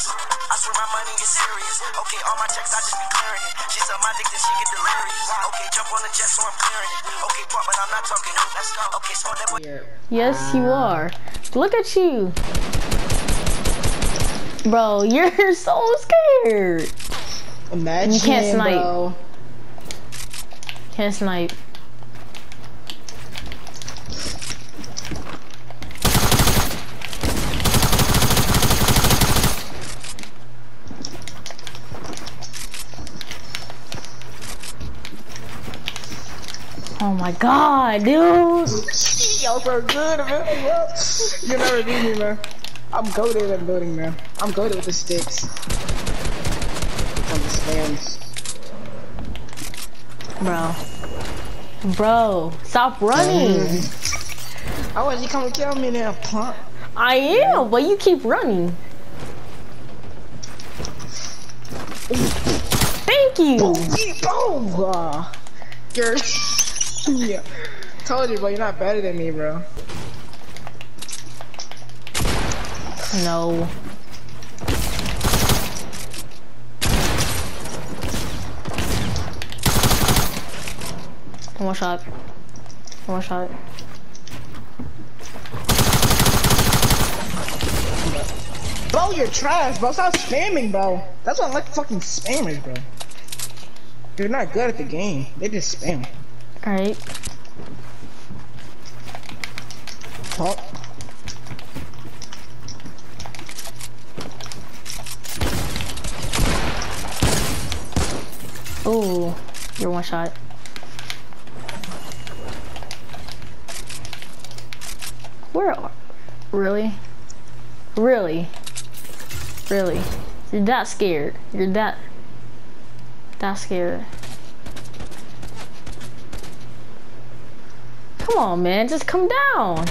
serious. I swear my money is serious. Okay, all my checks, I just be clearing it. She said my dick, then she get delirious. Okay, jump on the jet, so I'm clearing it. Okay, pop, but I'm not talking. No, let's go. Okay, smoke that boy. Yes, you are. Look at you. Bro, you're so scared. Imagine, You can't snipe. bro. Can't snipe. Oh my god, dude. Y'all so good, man. You never beat me, man. I'm goaded at building, man. I'm goaded with the sticks. On the stands. Bro. Bro, stop running. I want you to come and kill me now, punk. I am, but you keep running. Thank you. Oh, uh, you're. Yeah. Told you, bro. You're not better than me, bro. No. One more shot. One more shot. Bro, you're trash, bro. Stop spamming, bro. That's why I like fucking spammers, bro. They're not good at the game. They just spam. Alright. Talk. Ooh, you're one shot. Where are really? Really? Really? You're that scared. You're that that scared. Come on, man, just come down.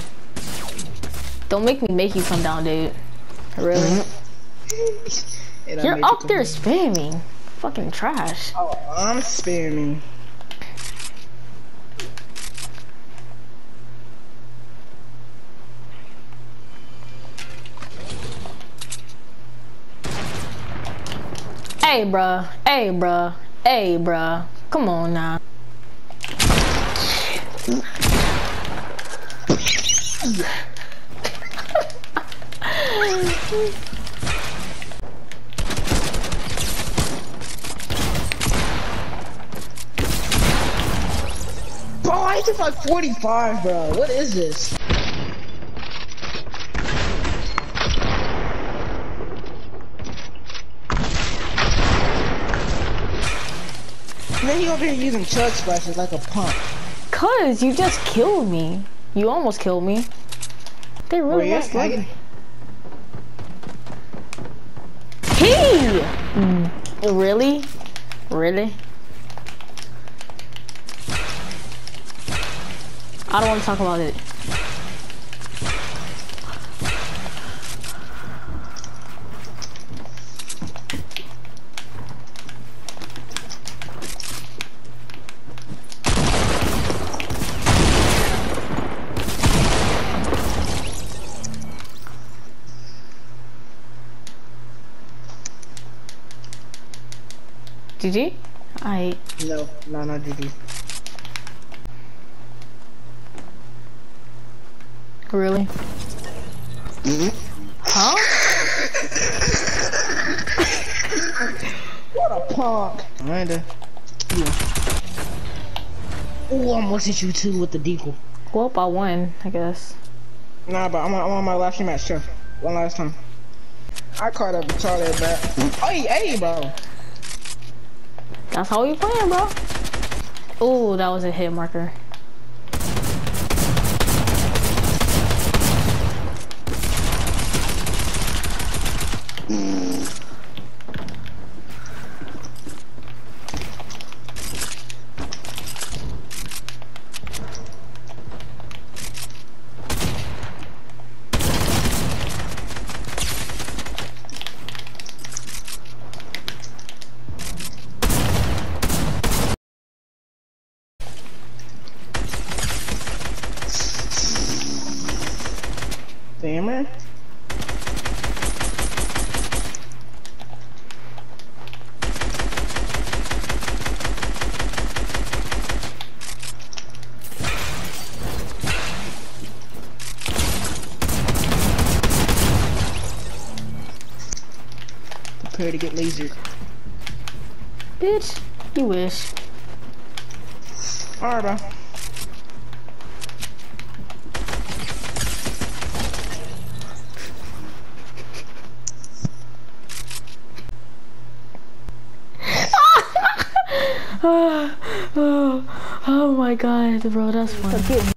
Don't make me make you come down, dude. Really? Mm-hmm. It You're up you there come- spamming. Fucking trash. Oh, I'm spamming. Hey, bruh. Hey, bruh. Hey, bruh. Come on now. Bro, I just like 45, bro. What is this? And then he over here using chug splashes like a pump. Cause you just killed me. You almost killed me. They really oh, yeah, Mm, Really? Really? I don't want to talk about it. GG? I No, no, not GG. really? Mm -hmm. Huh? What a punk. Amanda. Yeah. Ooh, I almost hit you too with the deagle. Well, I won, I guess. Nah, but I'm, on- I'm on my last match, sure. One last time. I caught up with Charlie back. Hey, hey, bro. That's how we playing, bro. Oh, that was a hit marker. Damn camera? Prepare to get lasered. Bitch, you wish. Alright, bro. Oh, oh my god, bro, that's funny.